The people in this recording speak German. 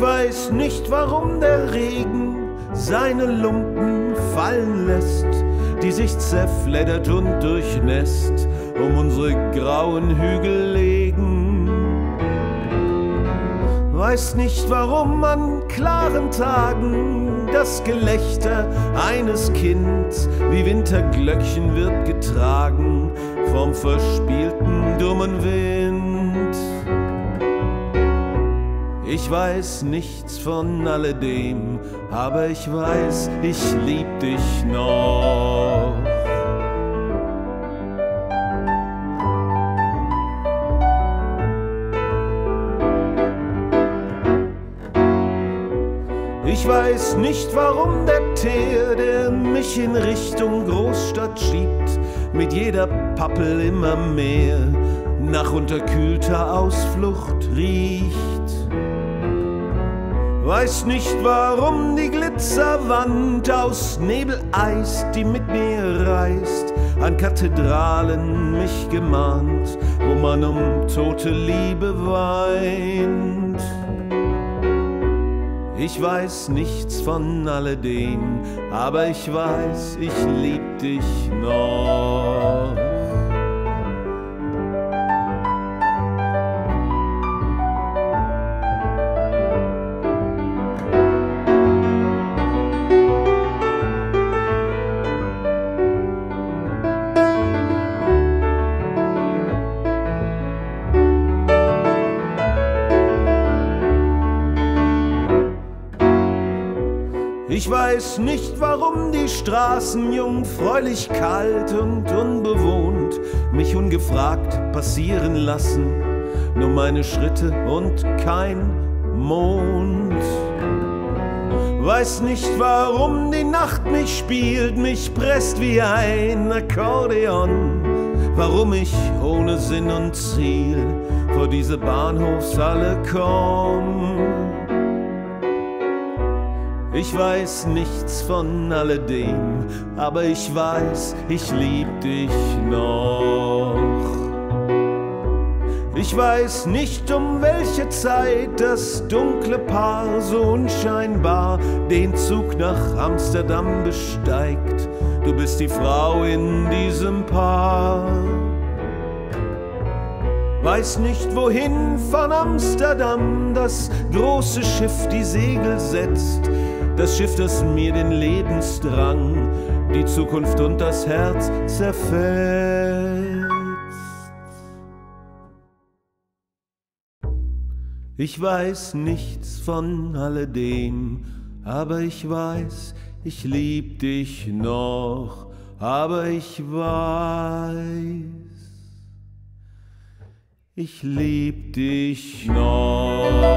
weiß nicht, warum der Regen seine Lumpen fallen lässt, die sich zerfleddert und durchnässt, um unsere grauen Hügel legen. Weiß nicht, warum an klaren Tagen das Gelächter eines Kinds wie Winterglöckchen wird getragen vom verspielten dummen Wind. Ich weiß nichts von alledem, aber ich weiß, ich lieb dich noch. Ich weiß nicht, warum der Teer, der mich in Richtung Großstadt schiebt, mit jeder Pappel immer mehr nach unterkühlter Ausflucht riecht. Weiß nicht, warum die Glitzerwand aus Nebeleis, die mit mir reist, an Kathedralen mich gemahnt, wo man um tote Liebe weint. Ich weiß nichts von alledem, aber ich weiß, ich lieb dich noch. Ich weiß nicht, warum die Straßen jungfräulich kalt und unbewohnt mich ungefragt passieren lassen. Nur meine Schritte und kein Mond. Weiß nicht, warum die Nacht mich spielt, mich presst wie ein Akkordeon. Warum ich ohne Sinn und Ziel vor diese Bahnhofshalle komm. Ich weiß nichts von alledem, aber ich weiß, ich lieb dich noch. Ich weiß nicht, um welche Zeit das dunkle Paar so unscheinbar den Zug nach Amsterdam besteigt. Du bist die Frau in diesem Paar. Weiß nicht, wohin von Amsterdam das große Schiff die Segel setzt das Schiff, das mir den Lebensdrang, die Zukunft und das Herz zerfetzt. Ich weiß nichts von alledem, aber ich weiß, ich lieb dich noch, aber ich weiß, ich lieb dich noch.